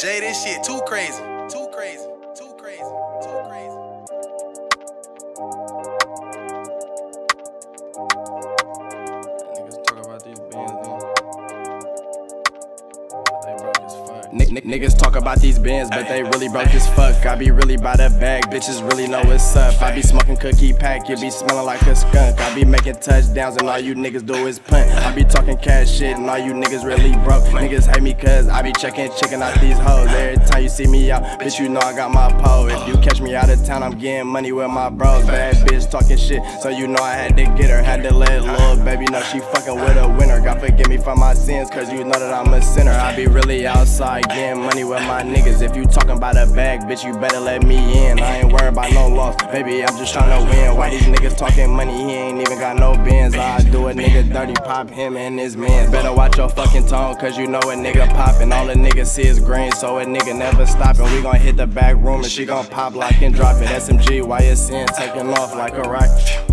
Jay, this shit too crazy. Niggas talk about these bands, but they really broke as fuck. I be really by the bag, bitches really know what's up. I be smoking cookie pack, you be smelling like a skunk. I be making touchdowns, and all you niggas do is punt. I be talking cash shit, and all you niggas really broke. Niggas hate me cause I be checking checking out these hoes. Every time you see me out, bitch, you know I got my pole. If you catch me out of town, I'm getting money with my bros. Bad bitch talking shit, so you know I had to get her. Had to let little baby know she fucking with a winner. God forgive me for my sins, cause you know that I'm a sinner. I be really outside getting money with my niggas. If you talking about a bag, bitch, you better let me in. I ain't worried about no loss, baby, I'm just trying to win. Why these niggas talking money, he ain't even got no bins. I do a nigga dirty, pop him and his mans. Better watch your fucking tone, cause you know a nigga poppin'. All the niggas see is green, so a nigga never stoppin'. We gon' hit the back room and she gon' pop like and drop it. SMG, YSN taking off like a rocket.